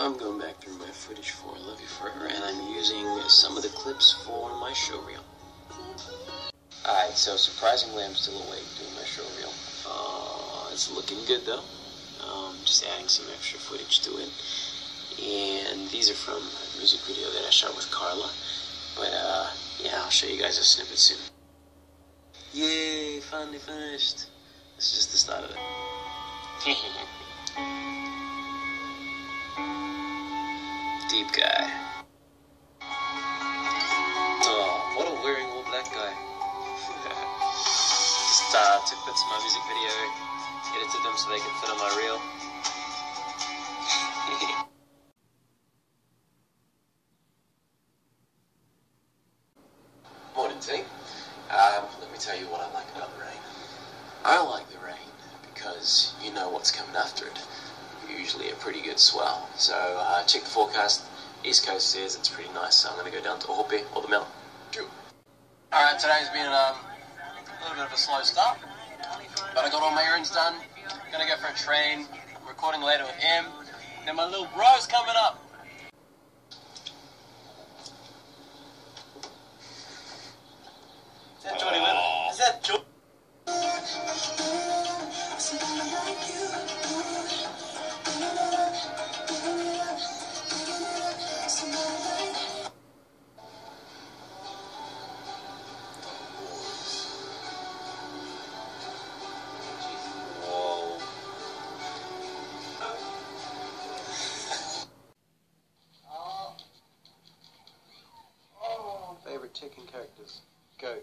I'm going back through my footage for Love You Forever, and I'm using some of the clips for my show reel. Alright, so surprisingly, I'm still awake doing my show reel. Uh, it's looking good though. Um, just adding some extra footage to it. And these are from a music video that I shot with Carla. But uh, yeah, I'll show you guys a snippet soon. Yay, finally finished. This is just the start of it. Deep guy. Oh, what a wearing all black guy. Just uh, took bits of my music video, edited them so they could fit on my reel. Morning, team. Um, let me tell you what I like about the rain. I like the rain because you know what's coming after it. Usually a pretty good swell. So uh, check the forecast. East Coast says it's pretty nice, so I'm going to go down to Ohope or the Mount. Alright, today's been um, a little bit of a slow start, but I got all my errands done. Gonna go for a train, recording later with him. Then my little bro's coming up. Tekken characters? Go.